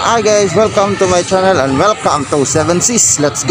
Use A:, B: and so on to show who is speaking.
A: Hi guys, welcome to my channel and welcome to 7 Seas. Let's go!